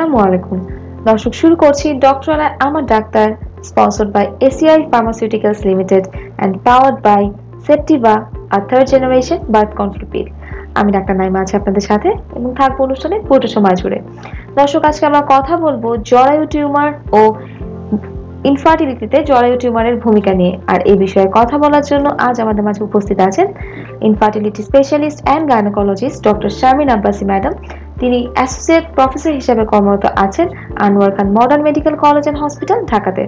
আসসালামু আলাইকুম। দর্শক, শুরু করছি ডক্টর আমার doctor, sponsored by ACI pharmaceuticals limited and powered by সেপটিভা R third generation birth control pill আমি ডাক্তার নাইমা আছি আপনাদের সাথে এবং থাকব অনুষ্ঠানে পুরো সময় জুড়ে। দর্শক, আজকে আমরা কথা বলব জরায়ু টিউমার ও ইনফার্টিলিটিতে জরায়ু টিউমারের ভূমিকা নিয়ে। আর এই বিষয়ে কথা বলার জন্য আজ আমাদের মাঝে উপস্থিত আছেন infertility specialist and gynaecologist doctor Sharmin Abbasi madam. তিনি অ্যাসোসিয়েট প্রফেসর হিসেবে কর্মরত আছেন Anwar Khan modern medical college and hospital ঢাকাতে।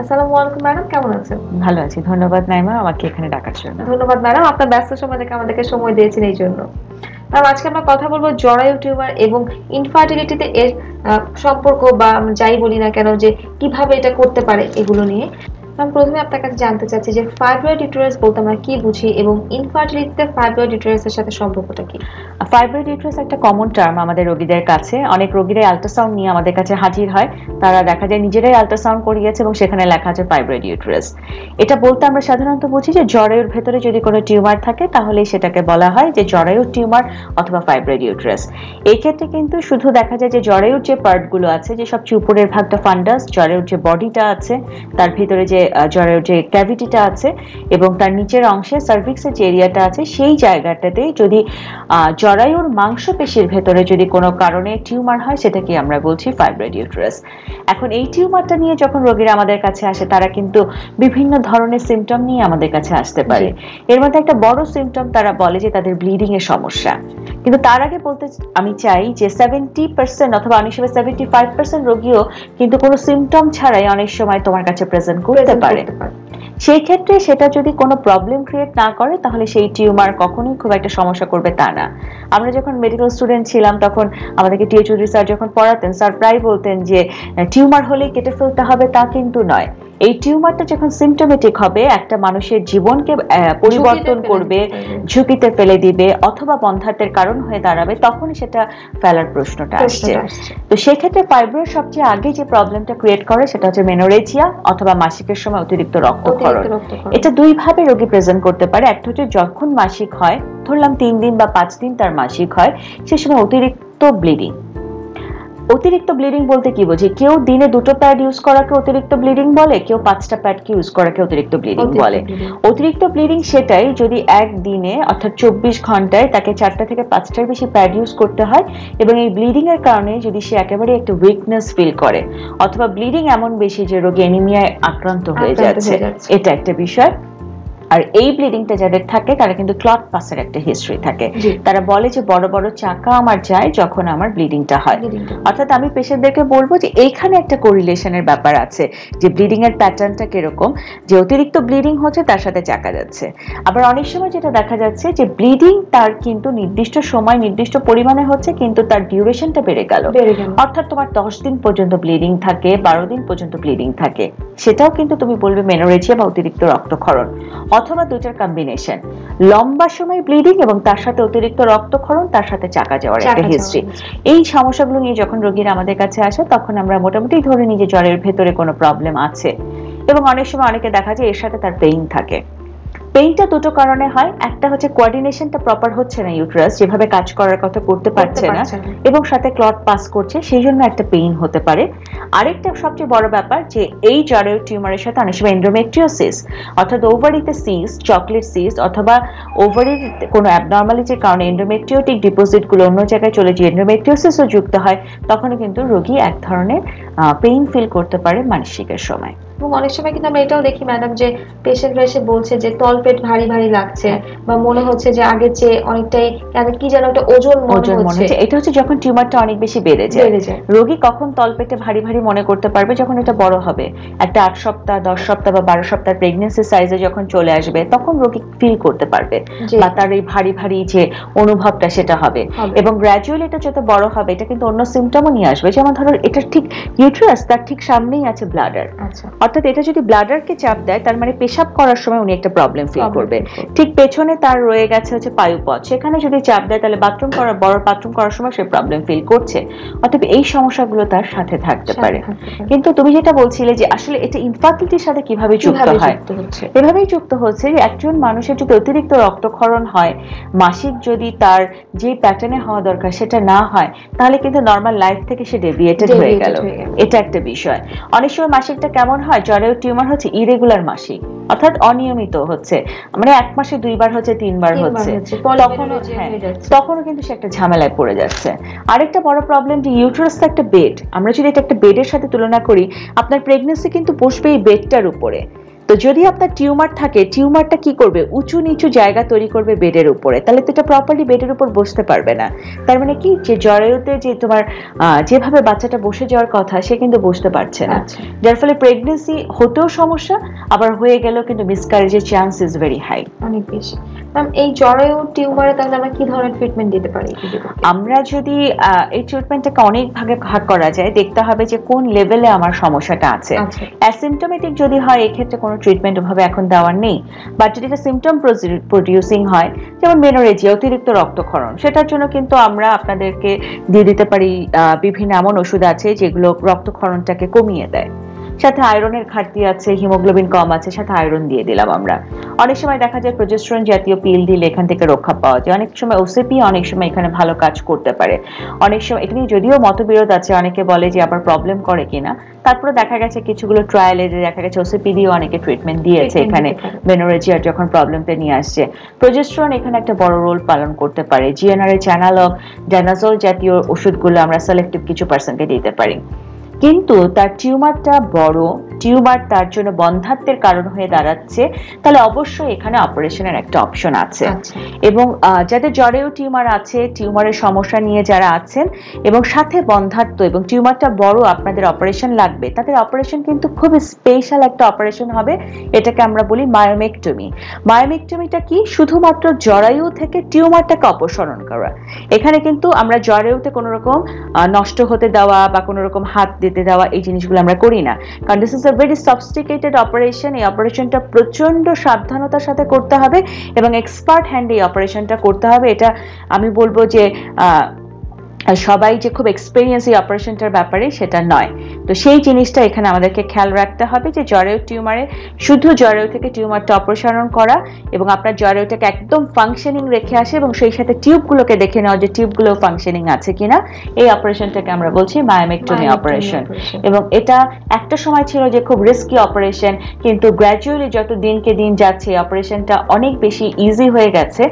আসসালামু আলাইকুম ম্যাডাম কেমন আছেন? ভালো আছি ধন্যবাদ নাইমা আমাকে এখানে ডাকার জন্য। ধন্যবাদ ম্যাডাম আপনার ব্যস্ত সময় থেকে আমাদেরকে সময় দিয়েছেন এই জন্য। ম্যাম আজকে আমরা কথা বলব জরায়ু টিউমার এবং ইনফার্টিলিটিতে এর সম্পর্ক বা যাই বলি না কেন যে কীভাবে এটা করতে পারে এগুলো নিয়ে। ম্যাম প্রথমে আপনার কাছে জানতে চাচ্ছি যে ফাইব্রয়েড ইউটেরাস বলতে আমরা কি বুঝি এবং ইনফার্টিলিটিতে ফাইব্রয়েড ইউটেরাসের সাথে সম্পর্কটা কি? ফাইব্রয়েড ইউটেরাস একটা কমন টার্ম আমাদের রোগীদের কাছে। অনেক রোগীরাই আল্ট্রাসাউন্ড নিয়ে আমাদের কাছে হাজির হয়। তারা দেখা যায় নিজেরাই আল্ট্রাসাউন্ড করিয়েছে এবং সেখানে লেখা আছে ফাইব্রয়েড ইউটেরাস এটা বলতে আমরা সাধারণত বুঝি যে জরায়ুর ভেতরে যদি কোনো টিউমার থাকে তাহলে সেটাকে বলা হয় যে জরায়ুর টিউমার অথবা ফাইব্রয়েড ইউটেরাস এই ক্ষেত্রে কিন্তু শুধু দেখা যায় যে জরায়ুর যে পার্টগুলো আছে যে সবচেয়ে উপরের ভাগটা ফান্ডাস জরায়ুর যে বডিটা আছে, তার ভিতরে যে জ্বরের যে ক্যাভিটিটা আছে এবং তার নিচের অংশে সার্ভিক্সের যে এরিয়াটা আছে সেই জায়গাটাতে যদি জরায়ুর মাংসপেশির ভেতরে যদি কোনো কারণে টিউমার হয় সেটাকে আমরা বলছি ফাইব্রয়েড ইউট্রাস এখন এই টিউমারটা নিয়ে যখন রোগীরা আমাদের কাছে আসে তারা কিন্তু বিভিন্ন ধরনের সিমটম নিয়ে আমাদের কাছে আসতে পারে। এর মধ্যে একটা বড় সিমটম তারা বলে যে তাদের ব্লিডিং এর সমস্যা। কিন্তু তার আগে বলতে আমি চাই যে সেভেন্টি পার্সেন্ট অথবা অনেক সময় সেভেন্টি ফাইভ পার্সেন্ট রোগীও কিন্তু কোনো সিমটম ছাড়াই অনেক সময় তোমার কাছে প্রেজেন্ট করতে পারে। সেই ক্ষেত্রে সেটা যদি কোনো প্রবলেম ক্রিয়েট না করে তাহলে সেই টিউমার কখনোই খুব একটা সমস্যা করবে তা না। আমরা যখন মেডিকেল স্টুডেন্ট ছিলাম তখন আমাদেরকে টিএ চৌধুরী স্যার যখন পড়াতেন স্যার প্রায় বলতেন যে টিউমার হলেই কেটে ফেলতে হবে তা কিন্তু নয়। এই টিউমারটা যখন সিমটোমেটিক হবে একটা মানুষের জীবনকে পরিবর্তন করবে ঝুঁকিতে ফেলে দিবে অথবা বন্ধাত্বের কারণ হয়ে দাঁড়াবে তখন সেটা ফেলার প্রশ্নটা আসছে। তো সেক্ষেত্রে ফাইব্রয়েড সবচেয়ে আগে যে প্রবলেমটা ক্রিয়েট করে সেটা হচ্ছে মেনোরেজিয়া অথবা মাসিকের সময় অতিরিক্ত রক্তক্ষরণ। এটা দুই ভাবে রোগী প্রেজেন্ট করতে পারে। একটা হচ্ছে যখন মাসিক হয় ধরলাম তিন দিন বা পাঁচ দিন তার মাসিক হয় সে সময় অতিরিক্ত ব্লিডিং অতিরিক্ত ব্লিডিং বলতে কি বোঝে? কেউ দিনে দুটো প্যাড ইউজ করাকে অতিরিক্ত ব্লিডিং বলে কেউ পাঁচটা প্যাডকে ইউজ করাকে অতিরিক্ত ব্লিডিং বলে। অতিরিক্ত ব্লিডিং সেটাই যদি এক দিনে অর্থাৎ চব্বিশ ঘন্টায় তাকে চারটা থেকে পাঁচটার বেশি প্যাড ইউজ করতে হয় এবং এই ব্লিডিং এর কারণে যদি সে একেবারে একটা উইকনেস ফিল করে অথবা ব্লিডিং এমন বেশি যে রোগী এনিমিয়ায় আক্রান্ত হয়ে যাচ্ছে। এটা একটা বিষয়। আর এই ব্লিডিংটা যাদের থাকে তারা কিন্তু ক্লট পাসের একটা হিস্ট্রি থাকে। তারা বলে যে বড় বড় চাকা আমার যায় যখন আমার ব্লিডিংটা হয়। অর্থাৎ আমি পেশেন্টদেরকে বলব যে এইখানে একটা কোরিলেশনের ব্যাপার আছে যে ব্লিডিং এর প্যাটার্নটা কীরকম যে অতিরিক্ত ব্লিডিং হচ্ছে তার সাথে চাকা যাচ্ছে। আবার অনেক সময় যেটা দেখা যাচ্ছে যে ব্লিডিং তার কিন্তু নির্দিষ্ট সময় নির্দিষ্ট পরিমাণে হচ্ছে কিন্তু তার ডিউরেশনটা বেড়ে গেল। অর্থাৎ তোমার দশ দিন পর্যন্ত ব্লিডিং থাকে বারো দিন পর্যন্ত ব্লিডিং থাকে। সেটাও কিন্তু তুমি বলবে মেনোরেজিয়া বা অতিরিক্ত রক্তক্ষরণ। অথবা দুটার কম্বিনেশন লম্বা সময় ব্লিডিং এবং তার সাথে অতিরিক্ত রক্তক্ষরণ তার সাথে চাকা যাওয়ার একটা হিস্ট্রি এই সমস্যাগুলো নিয়ে যখন রোগীরা আমাদের কাছে আসে তখন আমরা মোটামুটি ধরে নিই যে জ্বরের ভেতরে কোনো প্রবলেম আছে। এবং অনেক সময় অনেকে দেখা যায় এর সাথে তার পেইন থাকে। পেইনটা দুটো কারণে হয়। একটা হচ্ছে কোয়ার্ডিনেশনটা প্রপার হচ্ছে না ইউট্রাস যেভাবে কাজ করার কথা করতে পারছে না এবং সাথে ক্লট পাস করছে সেই জন্য একটা পেইন হতে পারে। আরেকটা সবচেয়ে বড় ব্যাপার যে এই জরের টিউমারের সাথে অনেক সময় এন্ড্রোমেট্রিওসিস অর্থাৎ ওভারিতে সিস চকলেট সিস অথবা ওভারির কোনো অ্যাবনর্মালিটির কারণে এন্ড্রোমেট্রিওটিক ডিপোজিটগুলো অন্য জায়গায় চলে যেয়ে এন্ড্রোমেট্রিওসিসও যুক্ত হয়, তখনও কিন্তু রোগী এক ধরনের পেইন ফিল করতে পারে মানসিকের সময়। এবং অনেক সময় কিন্তু আমরা এটাও দেখি ম্যাডাম যে পেশেন্টরা এসে বলছে যে তলপেট ভারী ভারী লাগছে বা মনে হচ্ছে যে আগের চেয়ে অনেকটাই কি যেন একটা ওজন ওজন মনে হচ্ছে। এটা হচ্ছে যখন টিউমারটা অনেক বেশি বেড়ে যায়। রোগী কখন তলপেটে ভারী ভারী মনে করতে পারবে যখন এটা বড় হবে? একটা আট সপ্তাহ দশ সপ্তাহ বা বারো সপ্তাহ প্রেগনেন্সি সাইজে যখন চলে আসবে তখন রোগী ফিল করতে পারবে বা তার এই ভারী ভারী যে অনুভবটা সেটা হবে। এবং গ্র্যাজুয়ালি এটা যত বড় হবে এটা কিন্তু অন্য সিমটমও নিয়ে আসবে। যেমন ধরো এটা ঠিক ইউট্রাস তার ঠিক সামনেই আছে ব্লাডার অর্থাৎ এটা যদি ব্লাডারকে চাপ দেয় তার মানে পেশাব করার সময় উনি একটা প্রবলেম ফিল করবে। ঠিক পেছনে তার রয়ে গেছে হচ্ছে পায়ুপথ সেখানে যদি চাপ দেয় তাহলে বাথরুম করার বড় বাথরুম করার সময় সে প্রবলেম ফিল করছে। অতএব এই সমস্যাগুলো তার সাথে থাকতে পারে। কিন্তু তুমি যেটা বলছিলে যে আসলে এটা ইনফার্টিলিটির সাথে কীভাবে যুক্ত হয়? এভাবেই যুক্ত হচ্ছে যে একজন মানুষের যদি অতিরিক্ত রক্তক্ষরণ হয় মাসিক যদি তার যে প্যাটার্নে হওয়া দরকার সেটা না হয় তাহলে কিন্তু নর্মাল লাইফ থেকে সে ডেভিয়েটেড হয়ে হয়ে গেল। এটা একটা বিষয়। অনেক সময় মাসিকটা কেমন হয়? জ্বরের টিউমার হচ্ছে ইরেগুলার মাসিক অর্থাৎ অনিয়মিত হচ্ছে। মানে এক মাসে দুইবার হচ্ছে তিনবার হচ্ছে। তখন হ্যাঁ হয়ে। তখনও কিন্তু সে একটা ঝামেলায় পড়ে যাচ্ছে। আরেকটা বড় প্রবলেম যে ইউটারাস একটা বেড আমরা যদি এটা একটা বেডের সাথে তুলনা করি আপনার প্রেগনেন্সি কিন্তু বসবে এই বেডটার উপরে। তো যদি আপনার টিউমার থাকে টিউমারটা কি করবে? উঁচু নিচু জায়গা তৈরি করবে বেডের উপরে। তাহলে তো এটা প্রপারলি বেডের উপর বসতে পারবে না। তার মানে কি? যে জরায়ুতে যে তোমার যেভাবে বাচ্চাটা বসে যাওয়ার কথা সে কিন্তু বসতে পারছে না। আচ্ছা। যার ফলে প্রেগনেন্সি হতেও সমস্যা আবার হয়ে গেলেও কিন্তু মিসকারেজের চান্স ইজ ভেরি হাই অনেক বেশি। ম্যাম এই জরায়ু টিউমারে তাহলে আমরা কি ধরনের ট্রিটমেন্ট দিতে পারি? আমরা যদি এই ট্রিটমেন্টটাকে অনেক ভাগে ভাগ করা যায় দেখতে হবে যে কোন লেভেলে আমার সমস্যাটা আছে। আচ্ছা। অ্যাসিমটোমেটিক যদি হয় এক্ষেত্রে কোনো ট্রিটমেন্ট ওভাবে এখন দেওয়ার নেই। বাট যদি এটা সিমটম প্রডিউসিং হয় যেমন মেনোরেজিয়া অতিরিক্ত রক্তক্ষরণ সেটার জন্য কিন্তু আমরা আপনাদেরকে দিয়ে দিতে পারি বিভিন্ন এমন ওষুধ আছে যেগুলো রক্তক্ষরণটাকে কমিয়ে দেয়। সাথে আয়রনের ঘাটতি আছে হিমোগ্লোবিন কম আছে সাথে আয়রন দিয়ে দিলাম আমরা। অনেক সময় দেখা যায় প্রজেস্ট্রন জাতীয় পিল দিলে এখান থেকে রক্ষা পাওয়া যায়। অনেক সময় ওসিপি অনেক সময় এখানে ভালো কাজ করতে পারে। অনেক সময় এখানে যদিও মতবিরোধ আছে অনেকে বলে যে আবার প্রবলেম করে কিনা। তারপরে দেখা গেছে কিছুগুলো ট্রায়ালে দেখা গেছে ওসিপি দিয়ে অনেকে ট্রিটমেন্ট দিয়েছে এখানে। মেনোরেজিয়ার যখন প্রবলেমটা নিয়ে আসছে। প্রজেস্ট্রন এখানে একটা বড় রোল পালন করতে পারে। জিএনআর এর চ্যানালক ডাইনাজল জাতীয় ওষুধগুলো আমরা সিলেক্টিভ কিছু পার্সেন্টকে দিতে পারি। কিন্তু তার টিউমারটা বড়। টিউমার তার জন্য বন্ধাত্বের কারণ হয়ে দাঁড়াচ্ছে তাহলে অবশ্যই এখানে অপারেশনের একটা অপশন আছে। আচ্ছা। এবং যাদের জ্বরেও টিউমার আছে টিউমারের সমস্যা নিয়ে যারা আছেন এবং সাথে বন্ধাত্ম এবং টিউমারটা বড় আপনাদের অপারেশন লাগবে তাদের অপারেশন কিন্তু খুব স্পেশাল একটা অপারেশন হবে এটাকে আমরা বলি মায়োমেকটমি। মায়োমেকটমিটা কি? শুধুমাত্র জরায়ু থেকে টিউমারটাকে অপসারণ করা। এখানে কিন্তু আমরা জরায়ুতে কোনো রকম নষ্ট হতে দেওয়া বা কোনো রকম হাত দিতে দেওয়া এই জিনিসগুলো আমরা করি না। কারণ this is a very sophisticated operation এই অপারেশনটা প্রচণ্ড সাবধানতার সাথে করতে হবে এবং এক্সপার্ট হ্যান্ড এই অপারেশনটা করতে হবে। এটা আমি বলব যে সবাই যে খুব এক্সপিরিয়েন্স এই অপারেশনটার ব্যাপারে সেটা নয়। তো সেই জিনিসটা এখানে আমাদেরকে খেয়াল রাখতে হবে যে জরায়ু টিউমারে শুধু জরায়ু থেকে টিউমারটা অপসারণ করা এবং আপনার জরায়ুটাকে একদম ফাংশনিং রেখে আসে এবং সেই সাথে টিউবগুলোকে দেখে নেওয়া যে টিউবগুলো ফাংশনিং আছে কিনা। এই অপারেশনটাকে আমরা বলছি মায়োমেক্টমি অপারেশন এবং এটা একটা সময় ছিল যে খুব রিস্কি অপারেশন কিন্তু গ্র্যাজুয়ালি যত দিনকে দিন যাচ্ছে এই অপারেশনটা অনেক বেশি ইজি হয়ে গেছে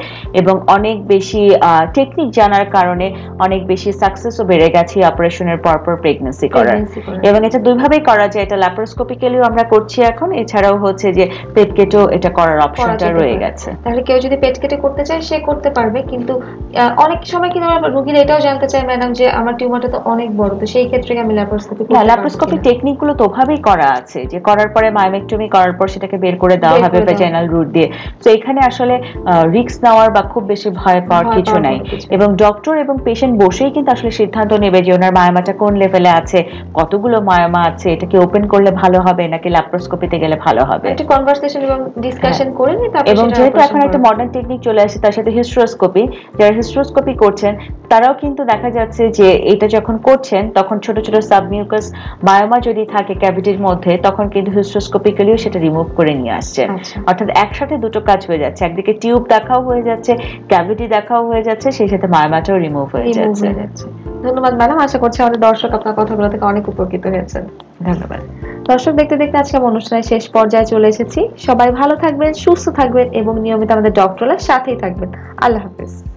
এবং অনেক বেশি টেকনিক জানার কারণে অনেক বেশি সাকসেসও বেড়ে গেছে অপারেশনের পরপর প্রেগনেন্সি করার। এবং এটা দুইভাবেই করা যায় এটা ল্যাপারোস্কোপিক্যালিও আমরা করছি এখন এছাড়াও হচ্ছে যে পেট কেটেও এটা করার অপশনটা রয়ে গেছে। তাহলে কেউ যদি পেট কেটে করতে চায় সে করতে পারবে কিন্তু অনেক সময় কিন্তু রোগীরা এটাও জানতে চায় ম্যাডাম যে আমার টিউমারটা তো অনেক বড় তো সেই ক্ষেত্রে কি আমি ল্যাপারোস্কোপি হ্যাঁ ল্যাপারোস্কোপি টেকনিকগুলো তো ওভাবেই করা আছে যে করার পরে মায়োমেক্টমি করার পর সেটাকে বের করে দেওয়া হবে ভেজাইনাল রুট দিয়ে। তো এখানে আসলে রিস্ক নেওয়ার বা খুব বেশি ভয় পাওয়ার কিছু নাই। এবং ডক্টর এবং পেশেন্ট বসেই কিন্তু আসলে সিদ্ধান্ত নেবে যে ওনার মায়ামাটা কোন লেভেলে আছে কতগুলো মায়ামা আছে এটাকে ওপেন করলে ভালো হবে নাকি ল্যাপারোস্কোপিতে গেলে ভালো হবে? একটা কনভারসেশন এবং ডিসকাশন করে নিয়ে তারপর হ্যাঁ। এবং যেহেতু এখন একটা মডার্ন টেকনিক চলে আসে তার সাথে হিস্ট্রোস্কোপি যারা হিস্ট্রোস্কোপি করছেন তারাও কিন্তু দেখা যাচ্ছে যে এটা যখন করছেন তখন ছোট ছোট সাবমিউকাস বায়োমা যদি থাকে ক্যাভিটির মধ্যে তখন কিন্তু হিস্ট্রোস্কোপিক্যালিও সেটা রিমুভ করে নিয়ে আসছে। আচ্ছা। অর্থাৎ একসাথে দুটো কাজ হয়ে যাচ্ছে একদিকে টিউব দেখাও হয়ে যাচ্ছে ক্যাভিটি দেখাও হয়ে যাচ্ছে সেই সাথে মায়োমাটাও রিমুভ হয়ে হয়ে যাচ্ছে। ধন্যবাদ ম্যাডাম। আশা করছি আমাদের দর্শক আপনার কথাগুলো থেকে অনেক উপকৃত হয়েছেন। ধন্যবাদ। দর্শক দেখতে দেখতে আজকে অনুষ্ঠানের শেষ পর্যায়ে চলে এসেছি। সবাই ভালো থাকবেন, সুস্থ থাকবেন এবং নিয়মিত আমাদের ডক্টরের সাথেই থাকবেন। আল্লাহ হাফিজ।